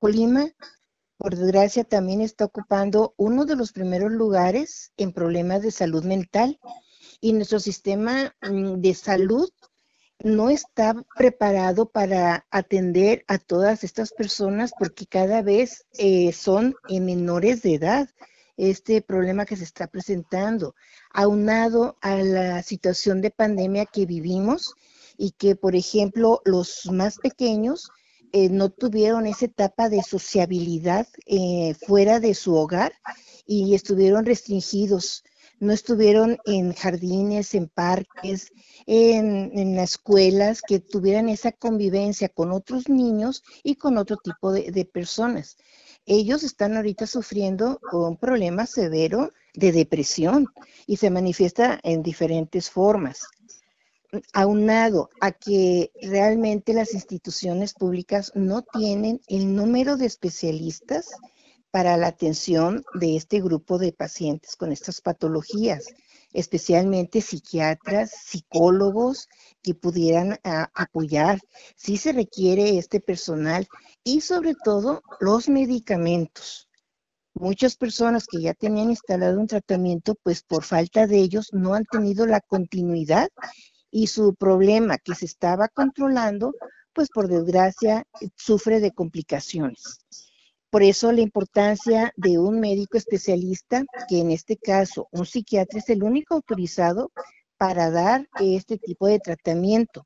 Colima, por desgracia, también está ocupando uno de los primeros lugares en problemas de salud mental. Y nuestro sistema mm, de salud no está preparado para atender a todas estas personas porque cada vez eh, son menores de edad este problema que se está presentando, aunado a la situación de pandemia que vivimos y que, por ejemplo, los más pequeños eh, no tuvieron esa etapa de sociabilidad eh, fuera de su hogar y estuvieron restringidos no estuvieron en jardines, en parques, en, las escuelas, que tuvieran esa convivencia con otros niños y con otro tipo de, personas. Ellos están ahorita sufriendo un problema severo de depresión y se manifiesta en diferentes formas aunado a que realmente las instituciones públicas no tienen el número de especialistas para la atención de este grupo de pacientes con estas patologías, especialmente psiquiatras, psicólogos que pudieran ah, apoyar. Sí se requiere este personal y sobre todo los medicamentos. Muchas personas que ya tenían instalado un tratamiento, pues por falta de ellos no han tenido la continuidad y su problema que se estaba controlando, pues por desgracia sufre de complicaciones. Por eso la importancia de un médico especialista, que en este caso un psiquiatra es el único autorizado para dar este tipo de tratamiento.